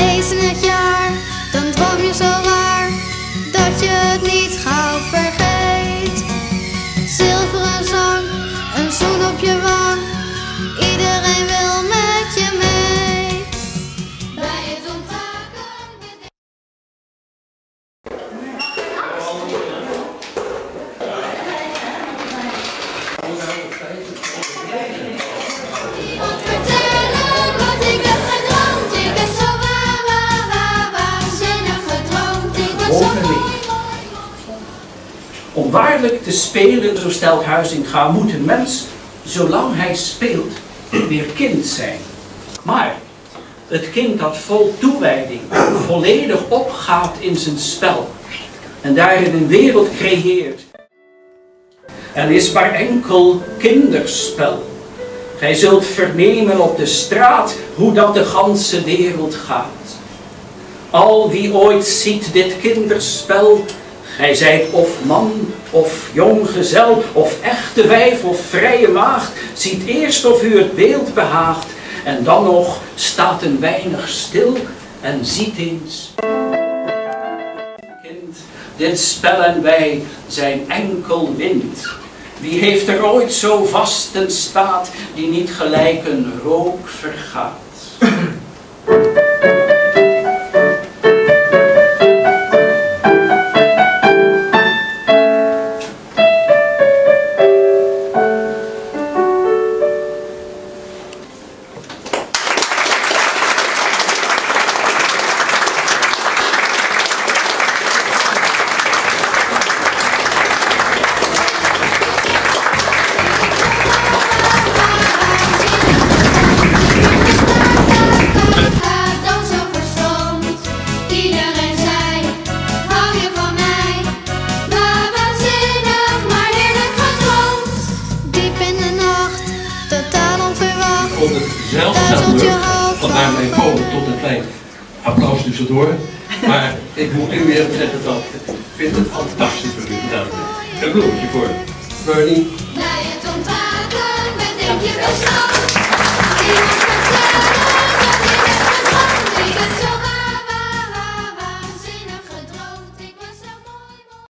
eens in het jaar, dan droom je zo waar dat je het niet gauw vergeet. Zilveren zang, een zoen op je wang, iedereen wil met je mee. Bij het ontwaken. Om waarlijk te spelen, zo stelt Huizinga, moet een mens, zolang hij speelt, weer kind zijn. Maar het kind dat vol toewijding volledig opgaat in zijn spel en daarin een wereld creëert. En is maar enkel kinderspel. Gij zult vernemen op de straat hoe dat de ganse wereld gaat. Al wie ooit ziet dit kinderspel, gij zijt of man of jong gezel, of echte wijf of vrije maagd, ziet eerst of u het beeld behaagt, en dan nog staat een weinig stil en ziet eens. Kind, dit spel en wij zijn enkel wind. Wie heeft er ooit zo vast een staat die niet gelijk een rook vergaat? Vond het zeldzaam. Vandaar mijn komen tot een klein applaus tussendoor. Maar ik moet nu weer zeggen dat ik vind het fantastisch wat jullie gedaan hebben. Een bloemetje voor Bernie.